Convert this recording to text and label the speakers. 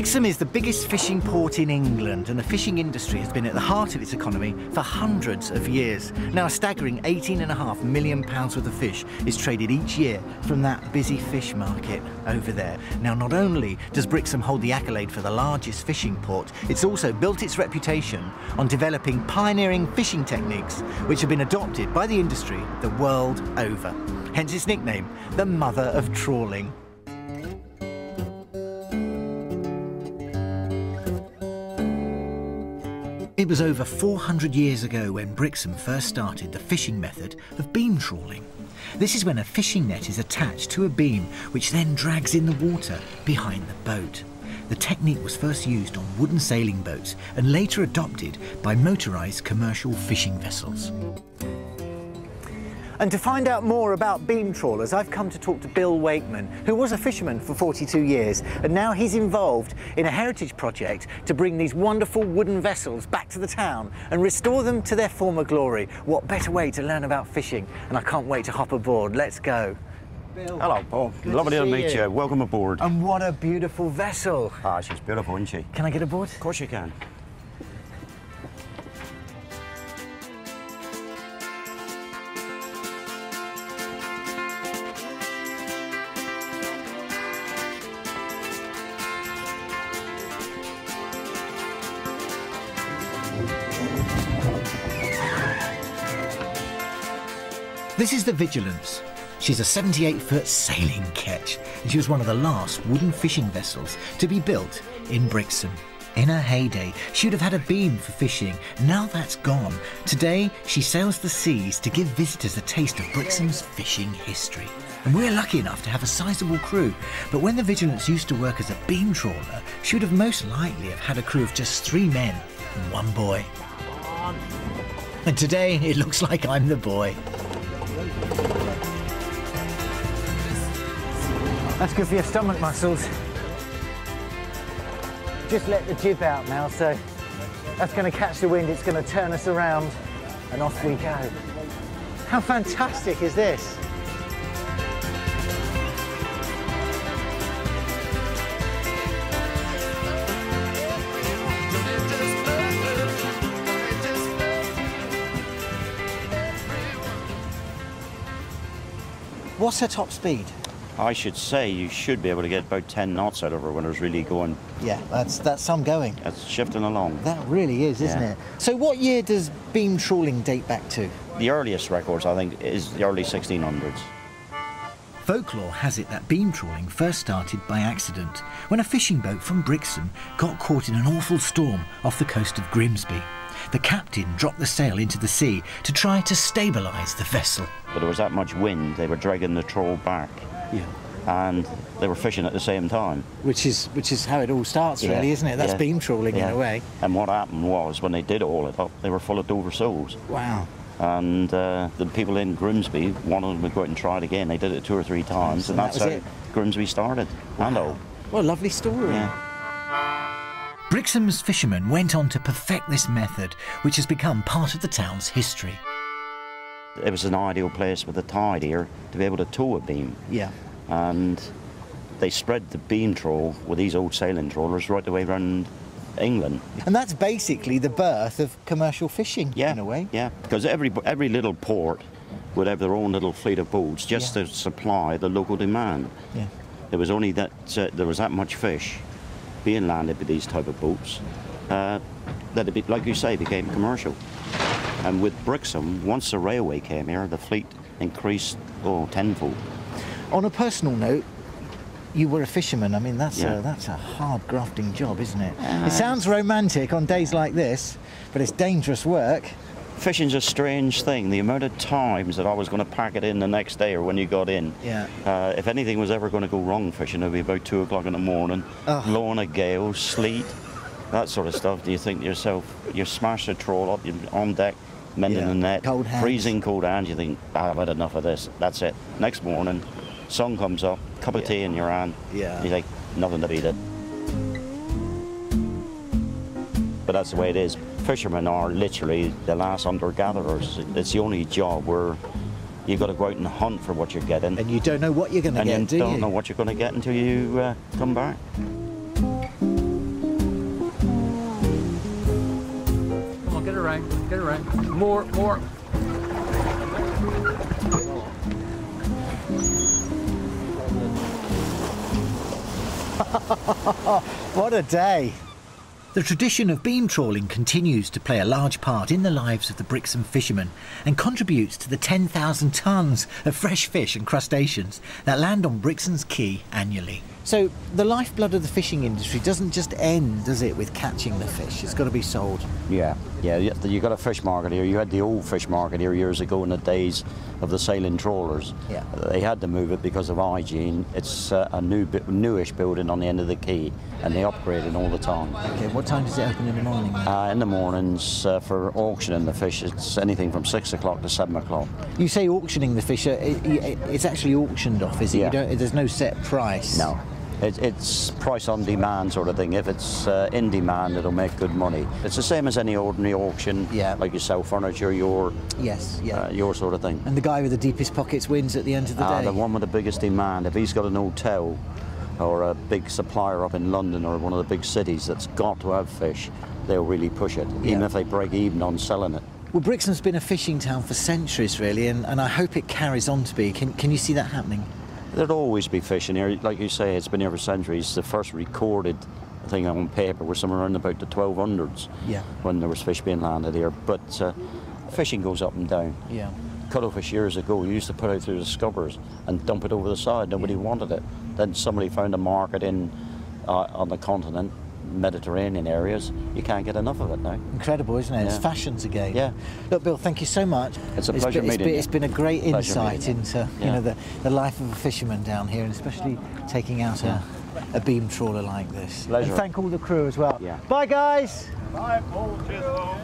Speaker 1: Brixham is the biggest fishing port in England and the fishing industry has been at the heart of its economy for hundreds of years. Now a staggering 18.5 million pounds worth of fish is traded each year from that busy fish market over there. Now not only does Brixham hold the accolade for the largest fishing port, it's also built its reputation on developing pioneering fishing techniques which have been adopted by the industry the world over. Hence its nickname, the mother of trawling. It was over 400 years ago when Brixham first started the fishing method of beam trawling. This is when a fishing net is attached to a beam which then drags in the water behind the boat. The technique was first used on wooden sailing boats and later adopted by motorised commercial fishing vessels. And to find out more about beam trawlers, I've come to talk to Bill Wakeman, who was a fisherman for 42 years, and now he's involved in a heritage project to bring these wonderful wooden vessels back to the town and restore them to their former glory. What better way to learn about fishing? And I can't wait to hop aboard. Let's go.
Speaker 2: Bill. Hello, Paul. Good Lovely to, to meet you. you. Welcome aboard.
Speaker 1: And what a beautiful vessel.
Speaker 2: Ah, she's beautiful, isn't she?
Speaker 1: Can I get aboard?
Speaker 2: Of course you can.
Speaker 1: This is the Vigilance. She's a 78-foot sailing ketch, and she was one of the last wooden fishing vessels to be built in Brixham. In her heyday, she would have had a beam for fishing. Now that's gone. Today, she sails the seas to give visitors a taste of Brixham's fishing history. And we're lucky enough to have a sizable crew. But when the Vigilance used to work as a beam trawler, she would have most likely have had a crew of just three men and one boy. And today, it looks like I'm the boy. That's good for your stomach muscles. Just let the jib out now, so that's going to catch the wind, it's going to turn us around, and off we go. How fantastic is this? What's her top speed?
Speaker 2: I should say you should be able to get about 10 knots out of her when it's really going.
Speaker 1: Yeah, that's that's some going.
Speaker 2: It's shifting along.
Speaker 1: That really is, isn't yeah. it? So what year does beam trawling date back to?
Speaker 2: The earliest records, I think, is the early 1600s.
Speaker 1: Folklore has it that beam trawling first started by accident when a fishing boat from Brixham got caught in an awful storm off the coast of Grimsby. The captain dropped the sail into the sea to try to stabilise the vessel.
Speaker 2: But there was that much wind, they were dragging the trawl back.
Speaker 1: Yeah.
Speaker 2: And they were fishing at the same time.
Speaker 1: Which is which is how it all starts, yeah. really, isn't it? That's yeah. beam trawling yeah. in a way.
Speaker 2: And what happened was, when they did all it up, they were full of Dover soles.
Speaker 1: Wow.
Speaker 2: And uh, the people in Grimsby, one of them would go out and try it again. They did it two or three times, and, and that's that how it. Grimsby started. Wow. And all.
Speaker 1: What a lovely story.
Speaker 2: Yeah.
Speaker 1: Brixham's fishermen went on to perfect this method, which has become part of the town's history.
Speaker 2: It was an ideal place with the tide here to be able to tow a beam.
Speaker 1: Yeah.
Speaker 2: And they spread the beam trawl with these old sailing trawlers right the way around England.
Speaker 1: And that's basically the birth of commercial fishing,
Speaker 2: yeah,
Speaker 1: in a way.
Speaker 2: Yeah, because every, every little port would have their own little fleet of boats just yeah. to supply the local demand.
Speaker 1: Yeah.
Speaker 2: There was only that, uh, there was that much fish being landed with these type of boats uh, that, it be, like you say, became commercial. And with Brixham, once the railway came here, the fleet increased oh, tenfold.
Speaker 1: On a personal note, you were a fisherman. I mean, that's yeah. a, that's a hard grafting job, isn't it? Uh, it sounds romantic on days like this, but it's dangerous work.
Speaker 2: Fishing's a strange thing. The amount of times that I was going to pack it in the next day or when you got in.
Speaker 1: Yeah.
Speaker 2: Uh, if anything was ever going to go wrong fishing, it'd be about two o'clock in the morning, oh. blowing a gale, sleet, that sort of stuff. Do you think to yourself, you smash the trawl up, you're on deck, mending yeah. the net,
Speaker 1: cold
Speaker 2: freezing cold hands. You think, ah, I've had enough of this. That's it. Next morning, sun comes up, cup of yeah. tea in your hand.
Speaker 1: Yeah.
Speaker 2: You think, nothing to beat it. But that's the way it is fishermen are literally the last hunter-gatherers. It's the only job where you've got to go out and hunt for what you're getting.
Speaker 1: And you don't know what you're going to get,
Speaker 2: you do
Speaker 1: you?
Speaker 2: don't know what you're going to get until you uh, come back.
Speaker 3: Come on, get it right, get it right. More, more.
Speaker 1: what a day. The tradition of beam trawling continues to play a large part in the lives of the Brixham fishermen and contributes to the 10,000 tonnes of fresh fish and crustaceans that land on Brixham's quay annually. So, the lifeblood of the fishing industry doesn't just end, does it, with catching the fish? It's got to be sold.
Speaker 2: Yeah, yeah. You got a fish market here. You had the old fish market here years ago in the days of the sailing trawlers.
Speaker 1: Yeah.
Speaker 2: They had to move it because of hygiene. It's uh, a new, newish building on the end of the quay, and they upgrade it all the time.
Speaker 1: Okay, what time does it open in the morning?
Speaker 2: Uh, in the mornings uh, for auctioning the fish, it's anything from six o'clock to seven o'clock.
Speaker 1: You say auctioning the fish, uh, it, it- it's actually auctioned off, is it?
Speaker 2: Yeah.
Speaker 1: You don't, there's no set price.
Speaker 2: No. It, it's price on demand sort of thing. If it's uh, in demand, it'll make good money. It's the same as any ordinary auction.
Speaker 1: Yeah.
Speaker 2: Like you sell furniture, your
Speaker 1: Yes, yeah.
Speaker 2: uh, your sort of thing.
Speaker 1: and the guy with the deepest pockets wins at the end of the
Speaker 2: Ah,
Speaker 1: day.
Speaker 2: the one with the biggest demand. If he's got an hotel or a big supplier up in London or one of the big cities that's got to have fish, they'll really push it, even if they break even on selling it.
Speaker 1: Well, Brixham's been a fishing town for centuries, really, and, and I hope it carries on to be. Can, can you see that happening?
Speaker 2: There'll always be fishing here. Like you say, it's been here for centuries. The first recorded thing on paper was somewhere around about the 1200s
Speaker 1: Yeah.
Speaker 2: when there was fish being landed here. But uh, fishing goes up and down.
Speaker 1: Yeah.
Speaker 2: Cuttlefish years ago, you used to put out through the scuppers and dump it over the side. Nobody wanted it. Then somebody found a market in uh, on the continent, Mediterranean areas. You can't get enough of it now.
Speaker 1: Incredible, isn't it? It's
Speaker 2: Yeah.
Speaker 1: fashions again.
Speaker 2: Yeah.
Speaker 1: Look, Bill, thank you so much.
Speaker 2: It's a pleasure
Speaker 1: been, it's
Speaker 2: meeting
Speaker 1: been,
Speaker 2: you.
Speaker 1: it's been a great
Speaker 2: Pleasure
Speaker 1: insight
Speaker 2: meeting you.
Speaker 1: into you know the, the life of a fisherman down here, and especially taking out a, a beam trawler like this.
Speaker 2: Pleasure.
Speaker 1: And thank all the crew as well.
Speaker 2: Yeah.
Speaker 1: Bye, guys.
Speaker 3: Bye, Paul. Cheers, Paul.